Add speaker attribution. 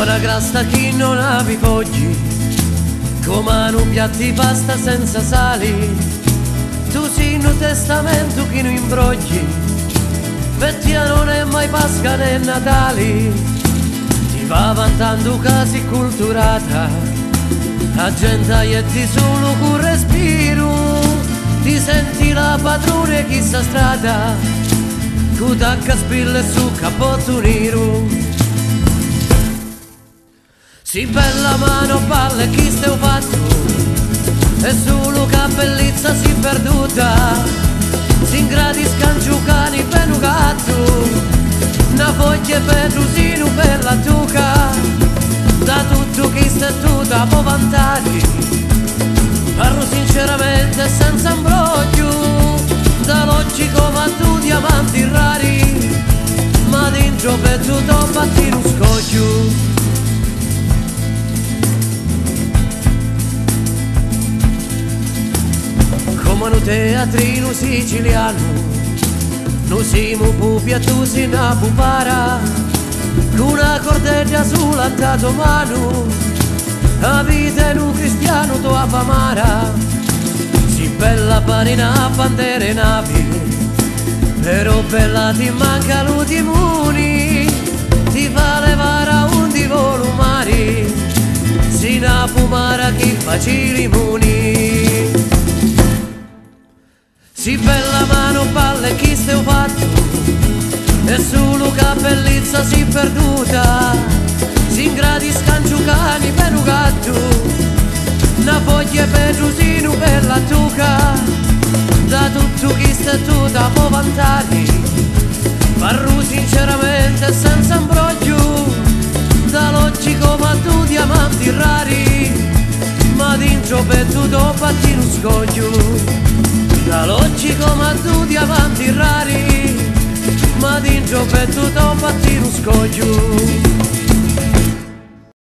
Speaker 1: una grasta chi non avi foggi, come un piatto di pasta senza sali, tu sei un testamento chi non imbrogli, vecchia non è mai Pasqua né Natali, ti va vantando casi culturata, la gente è di solo con respiro, ti senti la padrone chi sta strada, cu tacca spille su cappotto nero. Si bella mano palle chi stai fatto? E solo cappellizza si perduta. Si ingradiscan giucani per un gatto. Una foglia per rusino per la tuca. Da tutto chi stai tutta può vantare. Parlo sinceramente senza imbroglio Da logico ma teatrino siciliano noi siamo pupi e tu sei una pupara con una cordeggia sulla tua mano la vita è un cristiano tua famara si bella panina bandere navi però bella ti manca l'ultimuni ti fa levare a un di volumari si na pumara chi facci si bella mano palle chi stai fatto E solo cappellizza si perduta. Si ingradiscan giucani per un gatto. Una foglia per rusino per la tuca. Da tutto chi stai tutta può vantare Parlo sinceramente senza imbroglio. Da logico ma tu diamanti rari. Ma dentro per tutto batti un scoglio dentro per tutto fatti un scoglio